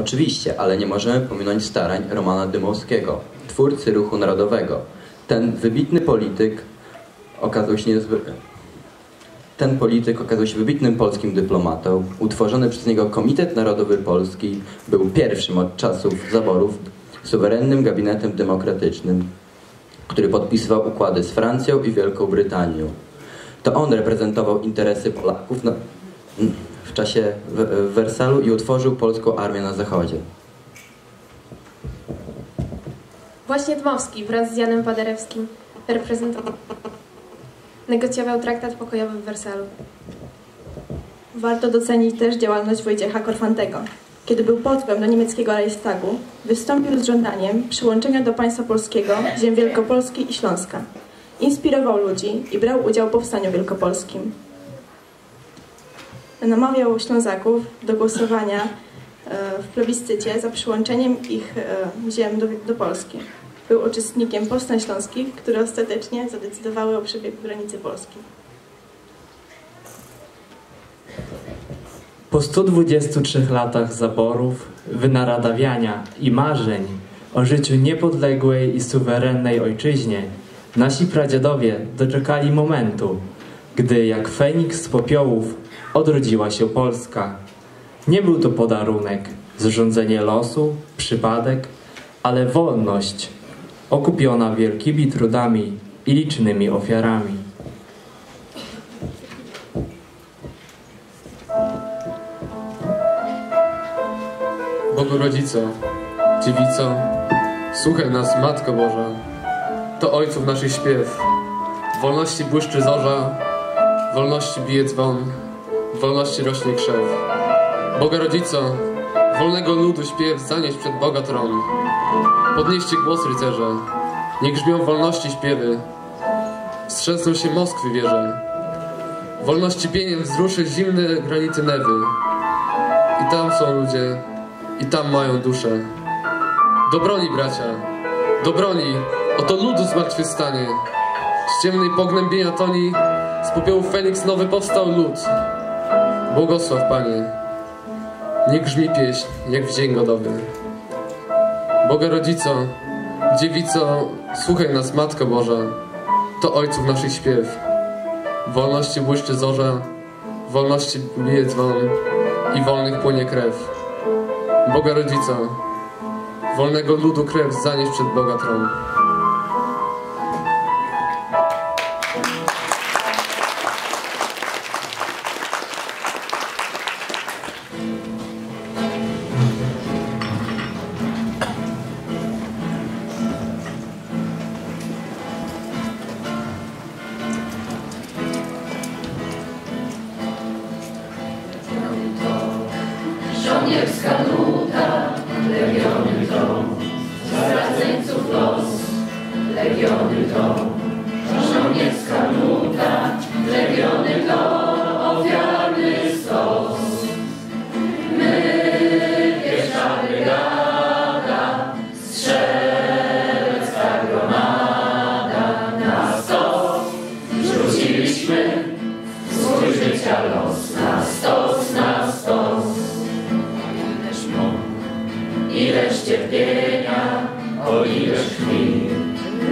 Oczywiście, ale nie możemy pominąć starań Romana Dymowskiego, twórcy ruchu narodowego. Ten wybitny polityk okazał się niezwy... Ten polityk okazał się wybitnym polskim dyplomatą. Utworzony przez niego Komitet Narodowy Polski był pierwszym od czasów zaborów suwerennym gabinetem demokratycznym, który podpisywał układy z Francją i Wielką Brytanią. To on reprezentował interesy Polaków na, w czasie w, Wersalu i utworzył polską armię na zachodzie. Właśnie Dmowski wraz z Janem Paderewskim reprezentował. Negocjował traktat pokojowy w Wersalu. Warto docenić też działalność Wojciecha Korfantego. Kiedy był posłem do niemieckiego Reichstagu, wystąpił z żądaniem przyłączenia do państwa polskiego ziem Wielkopolski i Śląska. Inspirował ludzi i brał udział w powstaniu wielkopolskim. Namawiał Ślązaków do głosowania e, w plebiscycie za przyłączeniem ich e, ziem do, do Polski. Był uczestnikiem powstań śląskich, które ostatecznie zadecydowały o przebiegu granicy Polski. Po 123 latach zaborów, wynaradawiania i marzeń o życiu niepodległej i suwerennej ojczyźnie, nasi pradziadowie doczekali momentu, gdy jak Feniks z popiołów odrodziła się Polska. Nie był to podarunek, zrządzenie losu, przypadek, ale wolność, okupiona wielkimi trudami i licznymi ofiarami. Bogu Rodzico, Dziewico, słuchaj nas, Matko Boża, to ojców naszych śpiew. Wolności błyszczy zorza, wolności bije dzwon, wolności rośnie krzew. Boga Rodzico, wolnego ludu śpiew zanieść przed Boga tron. Podnieście głos rycerze, niech grzmią wolności śpiewy. Strzęsną się Moskwy wieże. Wolności pieniem wzruszy zimne granice Newy. I tam są ludzie, i tam mają duszę. Do broni, bracia, do broni, oto ludu zmartwychwstanie. Z ciemnej pognębienia toni, z popiołu Feniks nowy powstał lud. Błogosław, Panie, niech grzmi pieśń, jak w dzień godowy. Boga Rodzico, Dziewico, słuchaj nas, Matko Boża, to ojców naszych śpiew. Wolności błyszczy zorza, wolności bije dzwon i wolnych płonie krew. Boga Rodzica, wolnego ludu krew zanieść przed Boga tron. Cierpienia, o ileż krwi,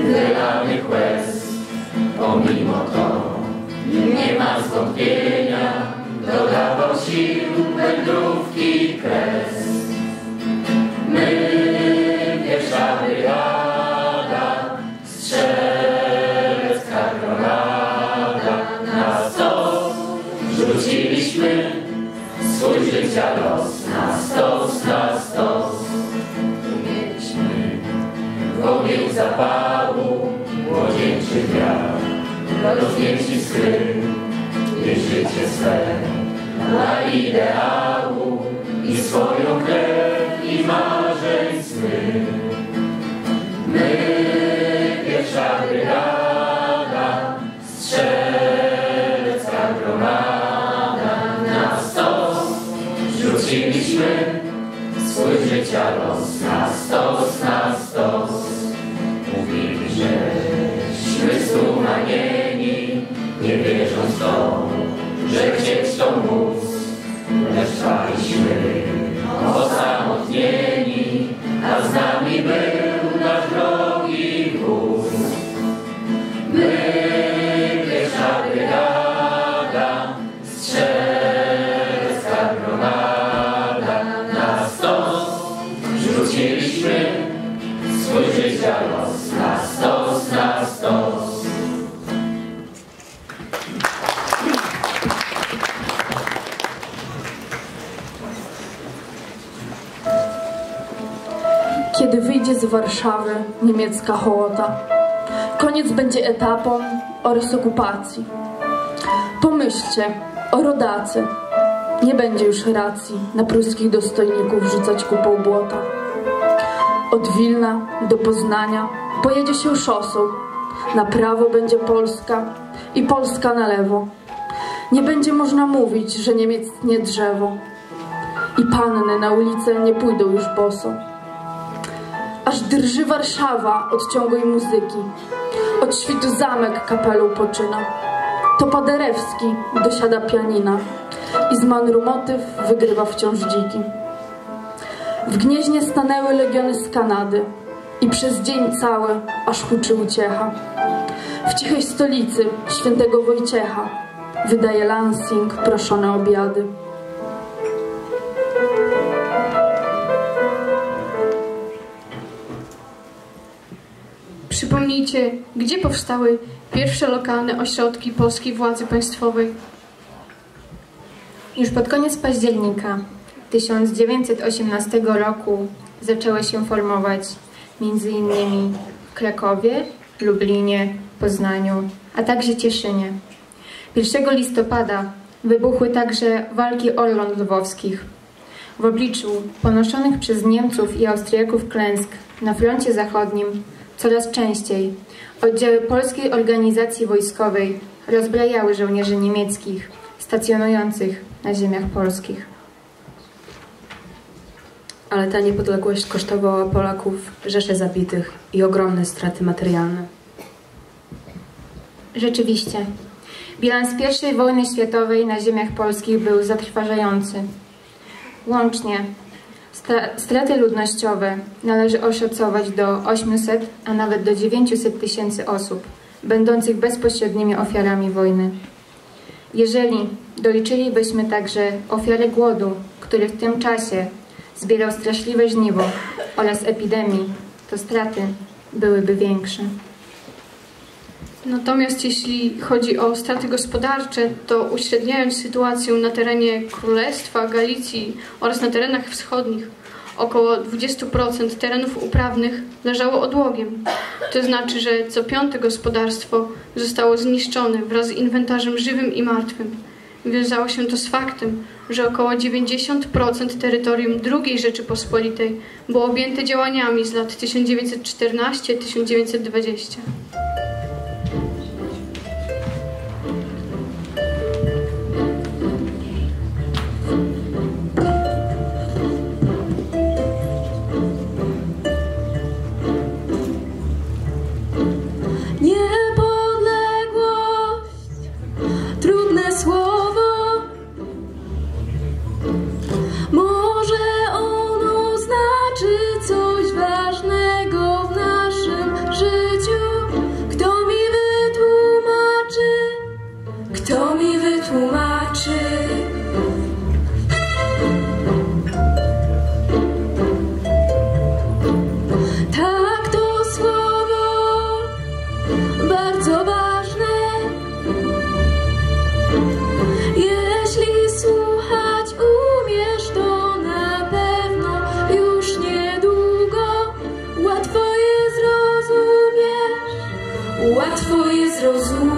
wylanych łez. Pomimo to nie ma zwątpienia, dodawał sił wędrówki kres. My, pierwsza brygada, strzelecka gromada, na stos rzuciliśmy swój życia los, zapału młodzieńczy wiatr, roznieci skry i życie swe dla ideału i swoją krew i marzeń sny. My, pierwsza brygada, strzelecka gromada, na stos rzuciliśmy swój życia los, to, że chcieć to móc, lecz trwaliśmy osamotnieni. Z Warszawy niemiecka hołota, koniec będzie etapą oraz okupacji. Pomyślcie o rodacy. Nie będzie już racji na pruskich dostojników rzucać kupą błota. Od Wilna do Poznania pojedzie się szosą. Na prawo będzie Polska i Polska na lewo. Nie będzie można mówić, że Niemiec nie drzewo. I panny na ulicę nie pójdą już boso. Aż drży Warszawa od ciągłej muzyki. Od świtu zamek kapelą poczyna. To Paderewski dosiada pianina i z manru motyw wygrywa wciąż dziki. W Gnieźnie stanęły legiony z Kanady i przez dzień cały aż huczy uciecha. W cichej stolicy świętego Wojciecha wydaje Lansing proszone obiady. Przypomnijcie, gdzie powstały pierwsze lokalne ośrodki polskiej władzy państwowej? Już pod koniec października 1918 roku zaczęły się formować m.in. w Krakowie, Lublinie, Poznaniu, a także Cieszynie. 1 listopada wybuchły także walki Orląt Lwowskich. W obliczu ponoszonych przez Niemców i Austriaków klęsk na froncie zachodnim coraz częściej oddziały polskiej organizacji wojskowej rozbrajały żołnierzy niemieckich stacjonujących na ziemiach polskich. Ale ta niepodległość kosztowała Polaków rzesze zabitych i ogromne straty materialne. Rzeczywiście, bilans I wojny światowej na ziemiach polskich był zatrważający. Łącznie straty ludnościowe należy oszacować do 800, a nawet do 900 tysięcy osób, będących bezpośrednimi ofiarami wojny. Jeżeli doliczylibyśmy także ofiary głodu, który w tym czasie zbierał straszliwe żniwo oraz epidemii, to straty byłyby większe. Natomiast jeśli chodzi o straty gospodarcze, to uśredniając sytuację na terenie Królestwa, Galicji oraz na terenach wschodnich, około 20% terenów uprawnych leżało odłogiem. To znaczy, że co piąte gospodarstwo zostało zniszczone wraz z inwentarzem żywym i martwym. Wiązało się to z faktem, że około 90% terytorium II Rzeczypospolitej było objęte działaniami z lat 1914-1920. zrozumie.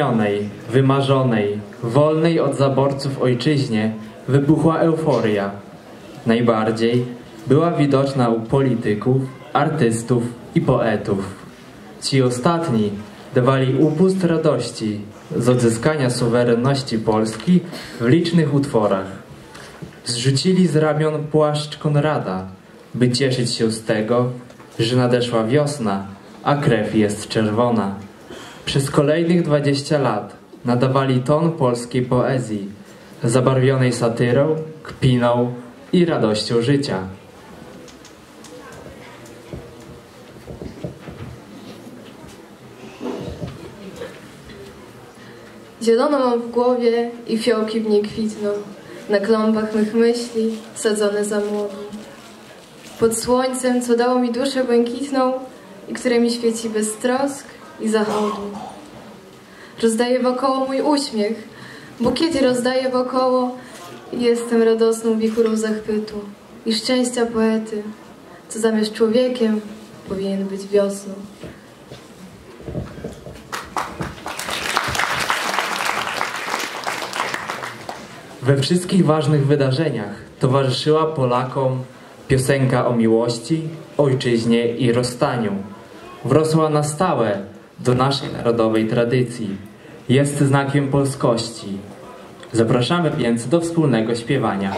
Wytęsknionej, wymarzonej, wolnej od zaborców ojczyźnie wybuchła euforia. Najbardziej była widoczna u polityków, artystów i poetów. Ci ostatni dawali upust radości z odzyskania suwerenności Polski w licznych utworach. Zrzucili z ramion płaszcz Konrada, by cieszyć się z tego, że nadeszła wiosna, a krew jest czerwona. Przez kolejnych 20 lat nadawali ton polskiej poezji, zabarwionej satyrą, kpiną i radością życia. Zielono mam w głowie i fiołki w niej kwitną, na klombach mych myśli sadzone za młodu. Pod słońcem, co dało mi duszę błękitną i które mi świeci bez trosk i zachodu. Rozdaję wokoło mój uśmiech, bukiety rozdaję wokoło i jestem radosną wichurą zachwytu i szczęścia poety, co zamiast człowiekiem powinien być wiosną. We wszystkich ważnych wydarzeniach towarzyszyła Polakom piosenka o miłości, ojczyźnie i rozstaniu. Wrosła na stałe do naszej narodowej tradycji. Jest znakiem polskości. Zapraszamy więc do wspólnego śpiewania.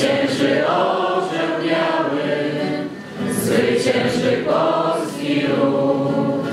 Zwycięży orzeł biały, zwycięży polski lud.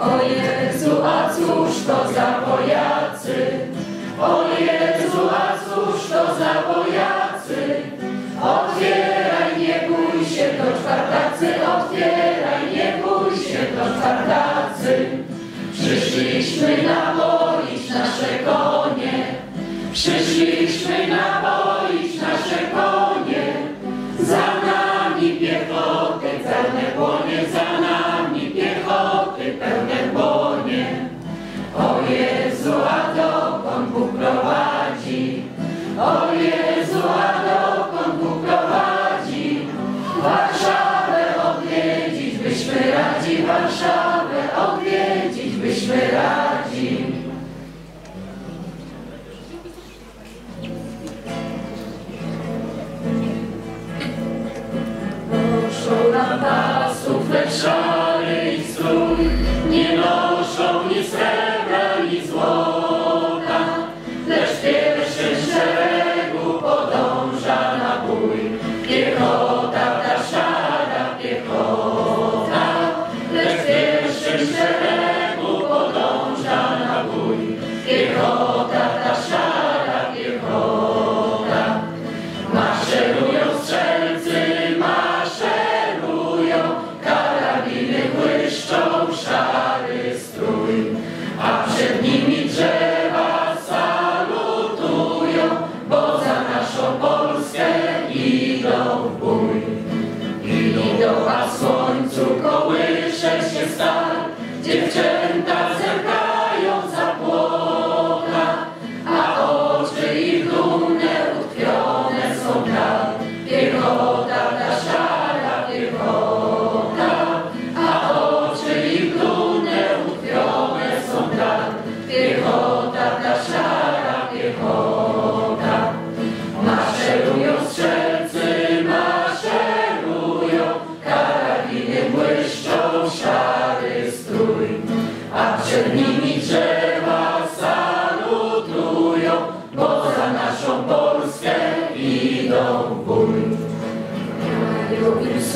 O Jezu, a cóż to za Polacy? O Jezu, a cóż to za Polacy? Otwieraj, nie bój się, to czwartacy, otwieraj, nie bój się, to czwartacy. Przyszliśmy na nasze konie, przyszliśmy na O Jezu, a prowadzi? Warszawę odwiedzić byśmy radzi, Warszawę odwiedzić byśmy radzi.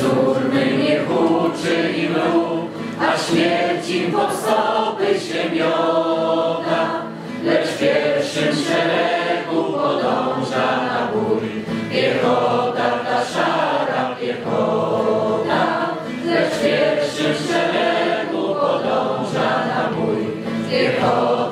Córny niech uczy i mruk, a śmierć im pod stopy się mioda. Lecz w pierwszym szeregu podąża na bój piechota, ta szara piechota. Lecz w pierwszym szeregu podąża na bój piechota.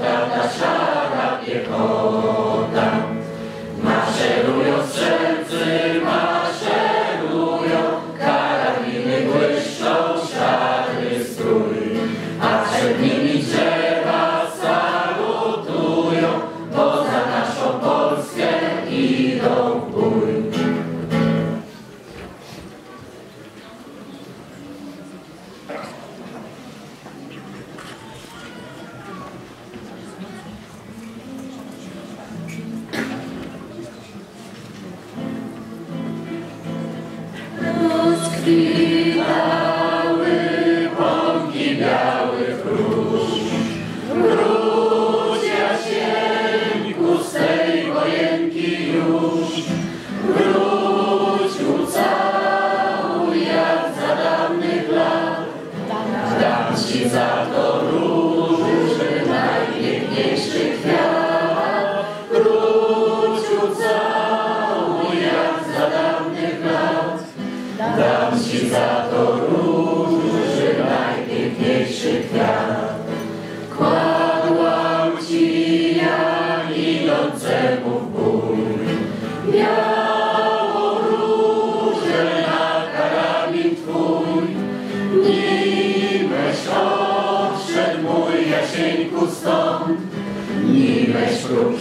Isaac, the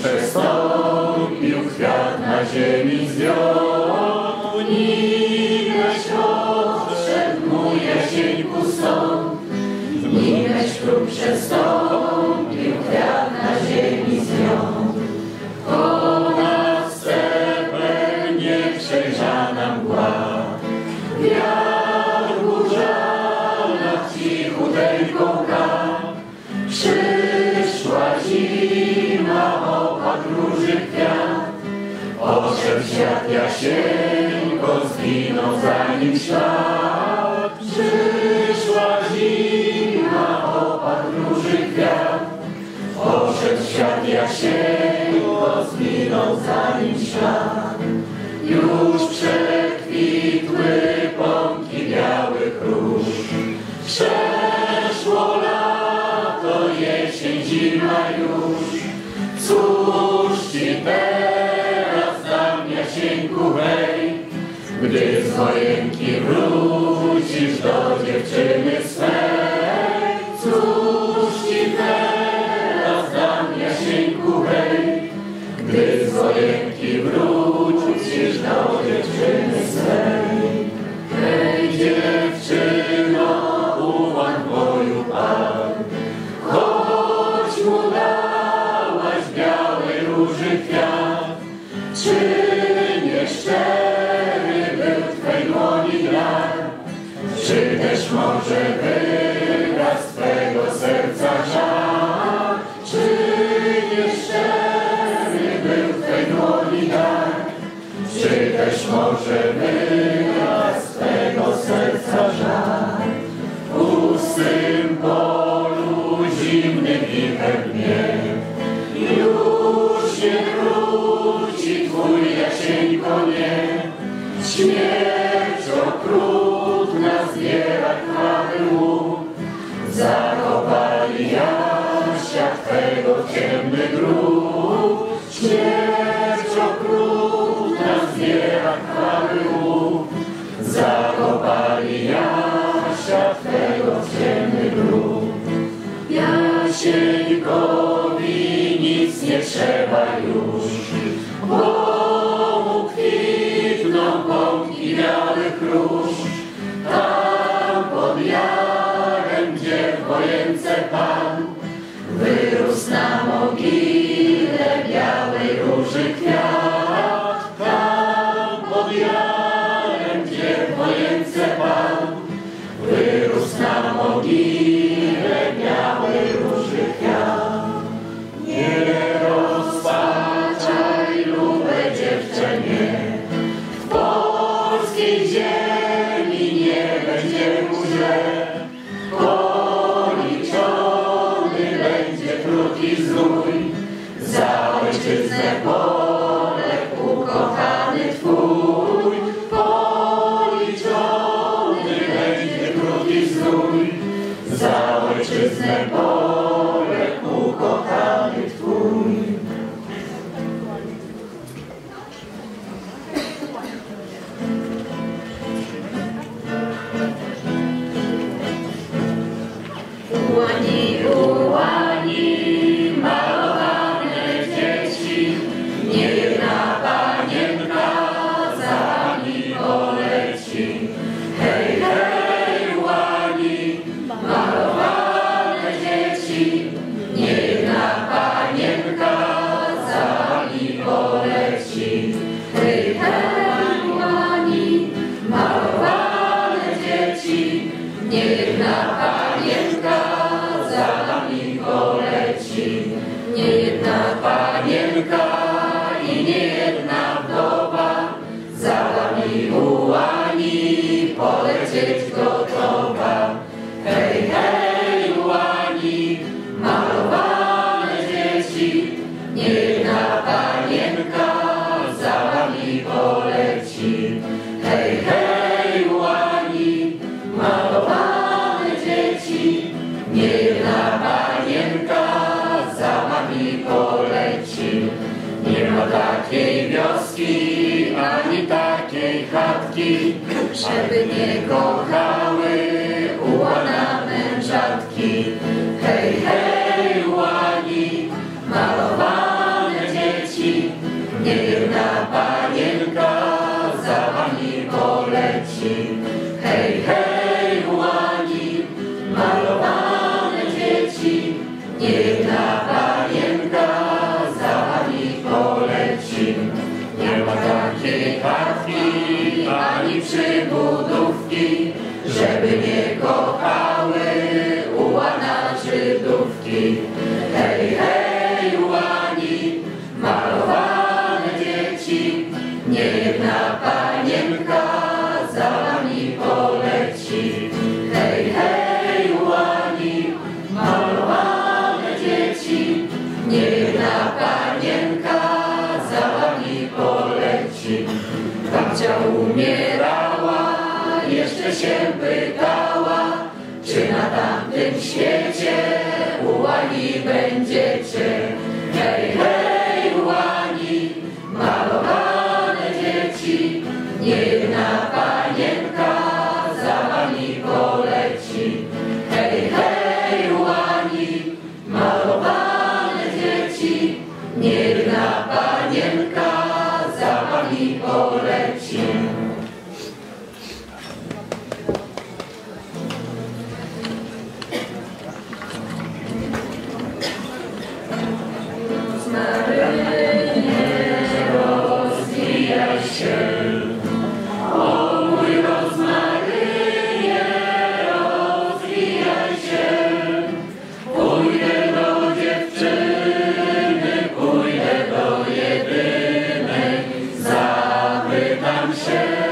przestąpił, kwiat na ziemi zdjął. Nimeś odszedł, mój jasieńku stąd. Nimeś król przestąpił, kwiat na ziemi zdjął. Ponad stepem nieprzejrzana mgła. Wiatr dzieciak Jasieńko zginął zanim świat. Przyszła zima, opadł róży kwiat. Poszedł świat Jasieńko, zginął zanim świat. Już przekwitły pąki białych róż. Z wojenki wrócisz do dziewczyny swej. Cóż ci teraz dam, Jasieńku, hej, gdy z wojenki wrócisz do może wyraz Twego serca żal, czy nieszczery był Twej dłoni czy też może Jasia Twego ciemny grób. Śmierć okrutna zbiera krwawy łuk, zakopali Jasia Twego w ciemny grób. Jasieńkowi nic nie trzeba już, bo mu kwitną pąki białych róż. Tam pod jarem, gdzie w wojence na mogile białej róży kwiat. Tam pod jarem, gdzie w wojence Pan wyrósł na mogile białej róży kwiat. Nie rozpaczaj, lube dziewczenie, w polskiej ziemi nie będzie mu źle. Lord. shepherd hej, hej, łani, malowane dzieci, niejedna panienka za nami poleci. Hej, hej, łani, malowane dzieci, niejedna panienka za nami poleci. Babcia umierała, jeszcze się pytała, czy na tamtym świecie będziecie. Hashem.